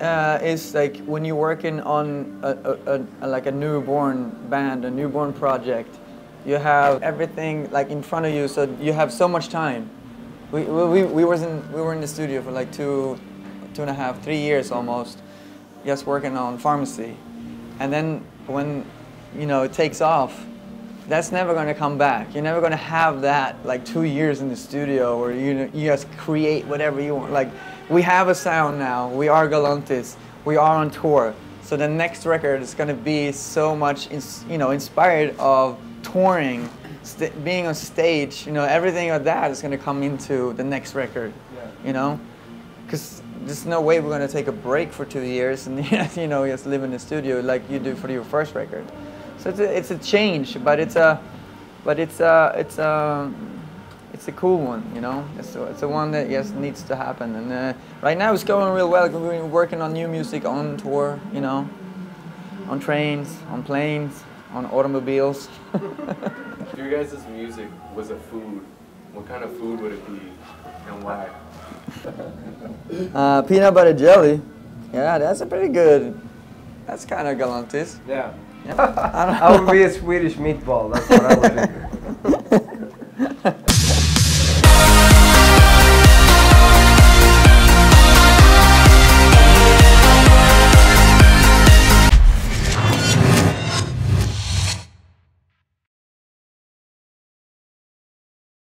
uh, is like when you're working on a, a, a, like a newborn band, a newborn project, you have everything like in front of you, so you have so much time. We, we, we, was in, we were in the studio for like two, two and a half, three years almost, just working on pharmacy. And then when, you know, it takes off, that's never going to come back. You're never going to have that like two years in the studio where you, you just create whatever you want. Like we have a sound now. We are Galantis. We are on tour. So the next record is going to be so much, you know, inspired of touring, being on stage. You know, everything of that is going to come into the next record. Yeah. You know, because there's no way we're going to take a break for two years and you know just live in the studio like you do for your first record. So it's a, it's a change, but it's a, but it's a, it's a, it's a cool one, you know. It's a, it's a one that yes needs to happen, and uh, right now it's going real well. We're working on new music on tour, you know, on trains, on planes, on automobiles. if your guys' music was a food, what kind of food would it be, and why? uh, peanut butter jelly. Yeah, that's a pretty good. That's kind of galantis. Yeah. I, would be a Swedish meatball. That's what I would do.